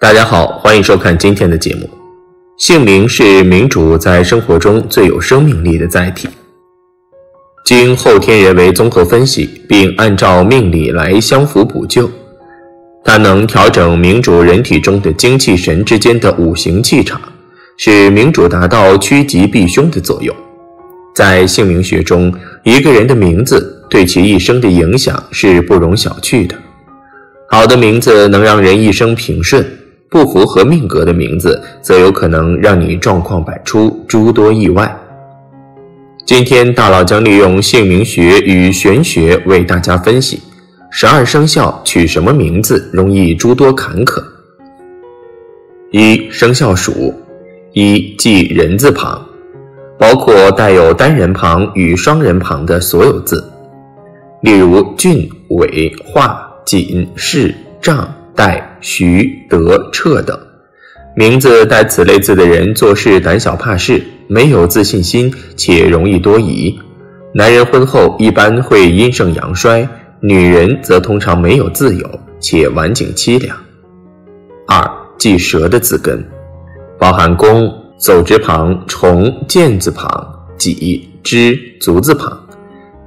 大家好，欢迎收看今天的节目。姓名是民主在生活中最有生命力的载体。经后天人为综合分析，并按照命理来相辅补救，它能调整民主人体中的精气神之间的五行气场，使民主达到趋吉避凶的作用。在姓名学中，一个人的名字对其一生的影响是不容小觑的。好的名字能让人一生平顺。不符合命格的名字，则有可能让你状况百出，诸多意外。今天大佬将利用姓名学与玄学为大家分析十二生肖取什么名字容易诸多坎坷。一生肖属，一记人字旁，包括带有单人旁与双人旁的所有字，例如俊、伟、化、锦、士、丈。戴、徐、德、彻等名字带此类字的人做事胆小怕事，没有自信心，且容易多疑。男人婚后一般会阴盛阳衰，女人则通常没有自由，且晚景凄凉。二忌蛇的字根，包含弓、走之旁、虫、箭字旁、己、之、足字旁。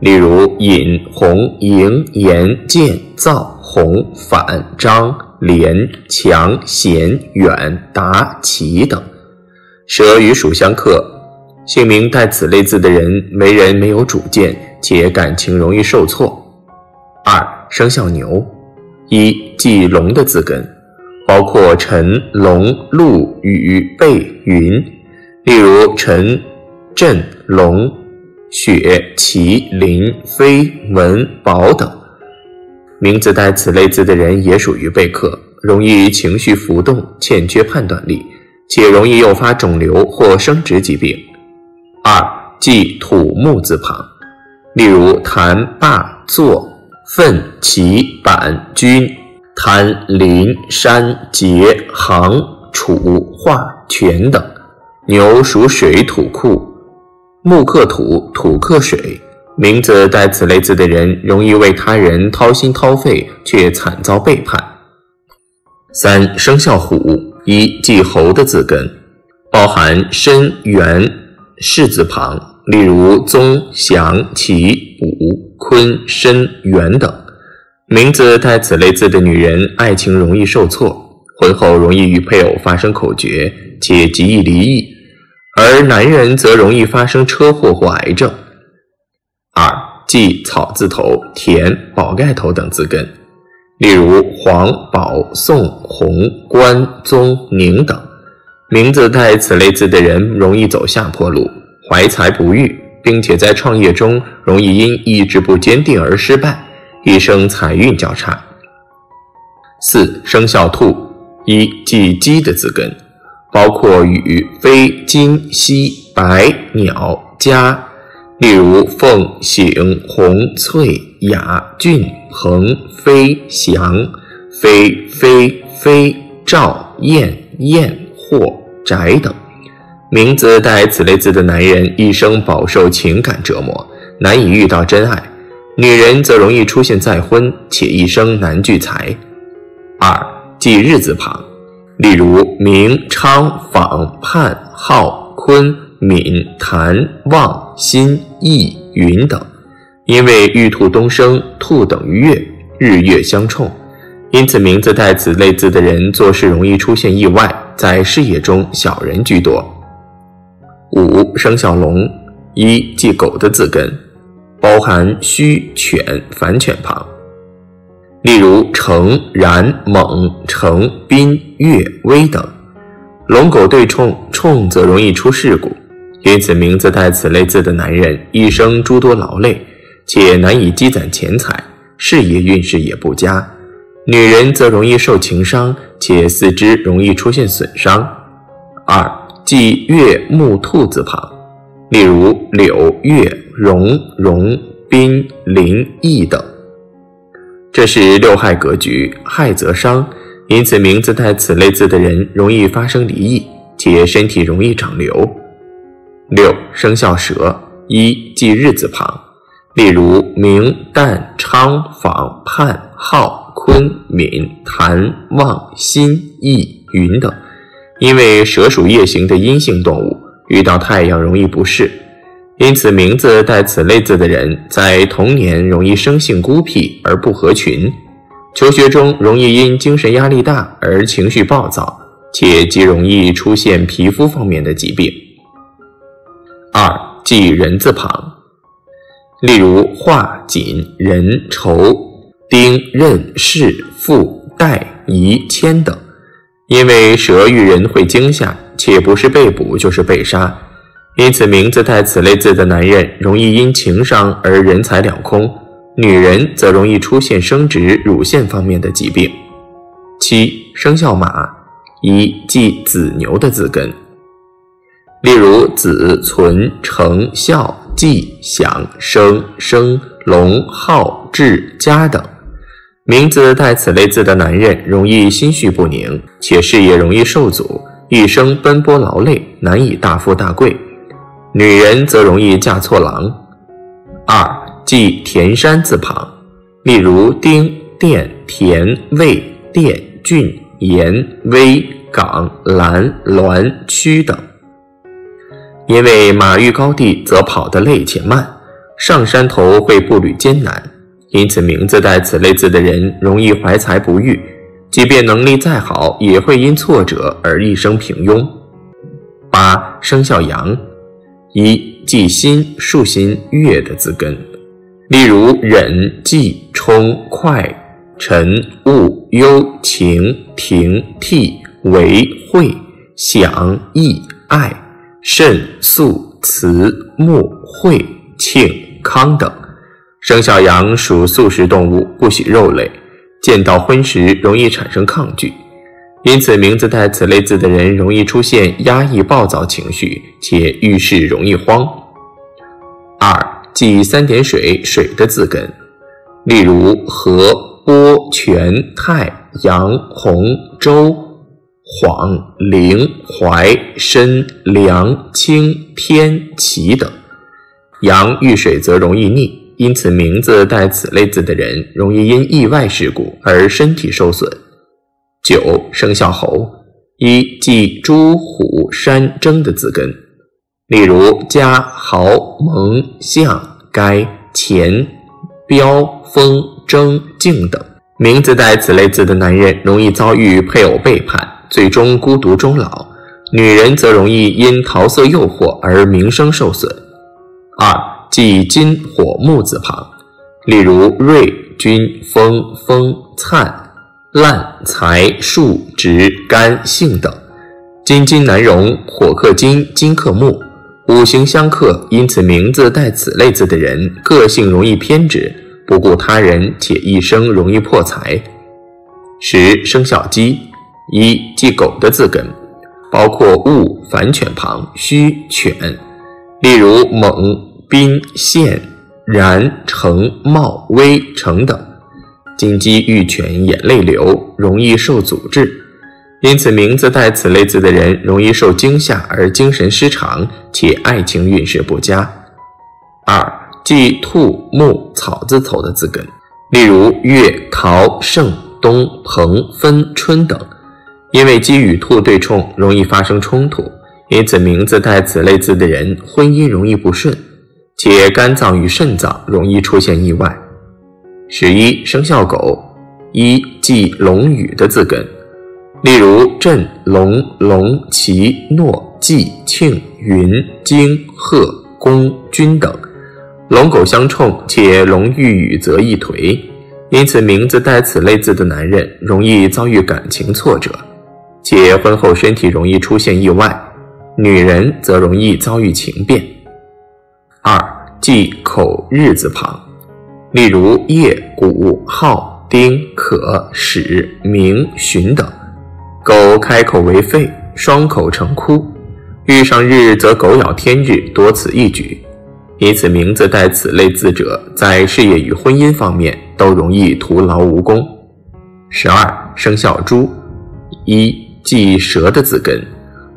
例如引、红、迎、言、见、造、红、反、张、连、强、贤、远、达、齐等，蛇与鼠相克，姓名带此类字的人为人没有主见，且感情容易受挫。二生肖牛，一忌龙的字根，包括辰、龙、鹿、羽、贝、云，例如辰、震、龙。雪、麒麟、飞、文、宝等名字带此类字的人也属于贝克，容易情绪浮动，欠缺判断力，且容易诱发肿瘤或生殖疾病。二忌土木字旁，例如谭、霸、座、奋、齐、板、君、谭、林、山、杰、行、楚、化、权等。牛属水土库。木克土，土克水，名字带此类字的人容易为他人掏心掏肺，却惨遭背叛。三生肖虎，一忌猴的字根，包含申、元、士字旁，例如宗、祥、齐、武、坤、申、元等。名字带此类字的女人，爱情容易受挫，婚后容易与配偶发生口角，且极易离异。而男人则容易发生车祸或癌症。二忌草字头、田、宝盖头等字根，例如黄、宝、宋、洪、关、宗、宁等。名字带此类字的人容易走下坡路，怀才不遇，并且在创业中容易因意志不坚定而失败，一生财运较差。四生肖兔，一忌鸡的字根。包括羽、飞、金、西、白、鸟、家，例如凤、醒、红、翠、雅、俊、鹏、飞、翔、飞、飞、飞、赵、燕、燕、或、宅等。名字带此类字的男人一生饱受情感折磨，难以遇到真爱；女人则容易出现再婚，且一生难聚财。二忌日字旁。例如明昌访盼浩坤敏谭望辛义云等，因为玉兔东升，兔等于月，日月相冲，因此名字带此类字的人做事容易出现意外，在事业中小人居多。五生肖龙，一忌狗的字根，包含虚犬反犬旁。例如成、然、猛、成、斌、岳、威等，龙狗对冲，冲则容易出事故，因此名字带此类字的男人一生诸多劳累，且难以积攒钱财，事业运势也不佳；女人则容易受情伤，且四肢容易出现损伤。二忌月木兔字旁，例如柳、月、荣、荣、宾、林、义等。这是六害格局，害则伤，因此名字带此类字的人容易发生离异，且身体容易长瘤。六生肖蛇，一忌日字旁，例如明、旦、昌、坊、盼、浩、坤、敏、谭、望、辛、意、云等。因为蛇属夜行的阴性动物，遇到太阳容易不适，因此名字带此类字的人在童年容易生性孤僻而不合群，求学中容易因精神压力大而情绪暴躁，且极容易出现皮肤方面的疾病。二记人字旁，例如化、锦、人、仇、丁、任、士、傅、代、仪、谦等。因为蛇遇人会惊吓，且不是被捕就是被杀，因此名字带此类字的男人容易因情伤而人财两空，女人则容易出现生殖、乳腺方面的疾病。七生肖马，一即子牛的字根，例如子、存、成、孝、季、祥、生、生、龙、浩、志、家等。名字带此类字的男人容易心绪不宁，且事业容易受阻，一生奔波劳累，难以大富大贵。女人则容易嫁错郎。二记田山字旁，例如丁、店、田、魏、店、郡、延、威、港、兰、栾、区等。因为马遇高地则跑得累且慢，上山头会步履艰难。因此，名字带此类字的人容易怀才不遇，即便能力再好，也会因挫折而一生平庸。八生肖羊，一忌心、竖心、月的字根，例如忍、忌、冲、快、沉、悟、忧、情、停、替、为、会、想、意、爱、慎、肃、慈、穆、惠、庆、康等。生肖羊属素食动物，不喜肉类，见到荤食容易产生抗拒，因此名字带此类字的人容易出现压抑暴躁情绪，且遇事容易慌。二记三点水水的字根，例如河、波、泉、太、阳、洪、周、晃、灵、怀、申、梁、清、天、齐等。阳遇水则容易逆。因此，名字带此类字的人容易因意外事故而身体受损。九生肖猴，一记猪、虎、山、征的字根，例如家、豪、蒙、相、该、钱、标、风、征、敬等。名字带此类字的男人容易遭遇配偶背叛，最终孤独终老；女人则容易因桃色诱惑而名声受损。二。忌金火木字旁，例如瑞、君、风、风、灿、烂、财、树、直、干、性等。金金难容，火克金，金克木，五行相克，因此名字带此类字的人，个性容易偏执，不顾他人，且一生容易破财。十生肖鸡，一记狗的字根，包括物反犬旁，虚犬，例如猛。宾、现、然、成、茂、威、成等，金鸡遇犬，眼泪流，容易受阻滞，因此名字带此类字的人容易受惊吓而精神失常，且爱情运势不佳。二记兔、木、草字头的字根，例如月、桃、盛、东、鹏、分、春等，因为鸡与兔对冲，容易发生冲突，因此名字带此类字的人婚姻容易不顺。且肝脏与肾脏容易出现意外。十一生肖狗，一忌龙羽的字根，例如震、龙、龙、齐、诺、季、庆、云、京、鹤、公、君等。龙狗相冲，且龙遇雨则易颓，因此名字带此类字的男人容易遭遇感情挫折，且婚后身体容易出现意外；女人则容易遭遇情变。二忌口日字旁，例如叶、谷、号、丁、可、史、明、荀等。狗开口为吠，双口成哭。遇上日则狗咬天日，多此一举。因此，名字带此类字者，在事业与婚姻方面都容易徒劳无功。十二生肖猪，一忌蛇的字根，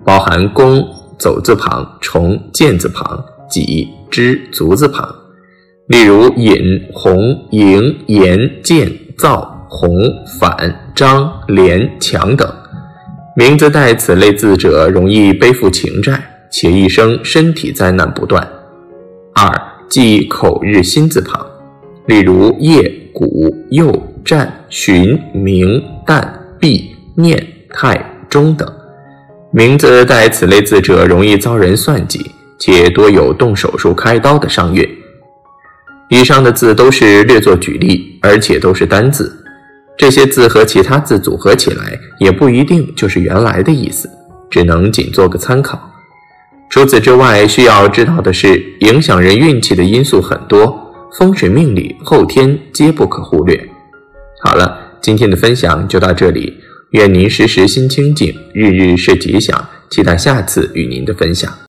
包含弓、走字旁、虫、箭字旁、己。之足字旁，例如引、红、迎、言、见、造、红、反、张、连、强等。名字带此类字者，容易背负情债，且一生身体灾难不断。二忌口日心字旁，例如叶、谷、佑、战、寻、明、旦、毕、念、泰、中等。名字带此类字者，容易遭人算计，且多有动手术开刀的伤运。以上的字都是略作举例，而且都是单字。这些字和其他字组合起来，也不一定就是原来的意思，只能仅做个参考。除此之外，需要知道的是，影响人运气的因素很多，风水命理、后天皆不可忽略。好了，今天的分享就到这里。愿您时时心清静，日日是吉祥。期待下次与您的分享。